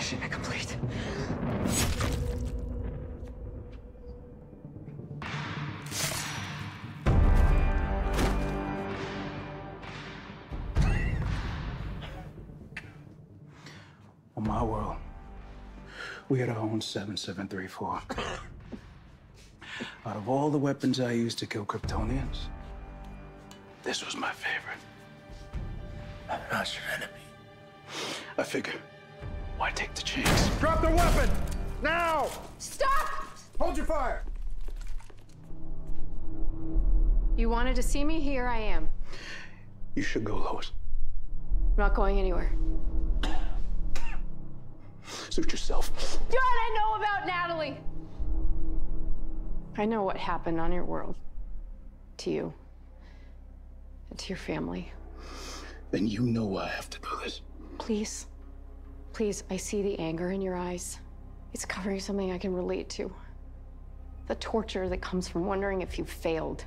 Mission incomplete. On my world, we had our own 7734. Out of all the weapons I used to kill Kryptonians, this was my favorite. I'm not your enemy. I figure, why take the chance? Drop the weapon! Now! Stop! Hold your fire! You wanted to see me? Here I am. You should go, Lois. I'm not going anywhere. Suit yourself. John, I know about Natalie. I know what happened on your world. To you. And to your family. Then you know why I have to do this. Please. Please, I see the anger in your eyes. It's covering something I can relate to. The torture that comes from wondering if you failed.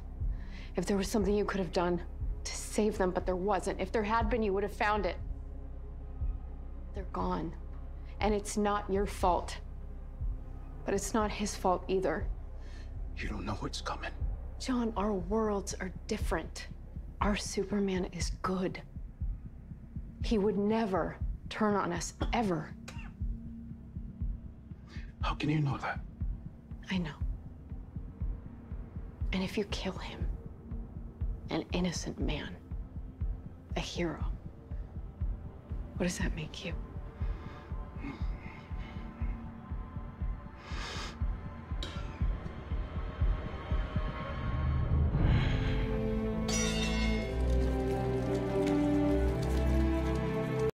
If there was something you could have done to save them, but there wasn't. If there had been, you would have found it. They're gone. And it's not your fault. But it's not his fault either. You don't know what's coming. John, our worlds are different. Our Superman is good. He would never turn on us, ever. How can you know that? I know. And if you kill him, an innocent man, a hero, what does that make you?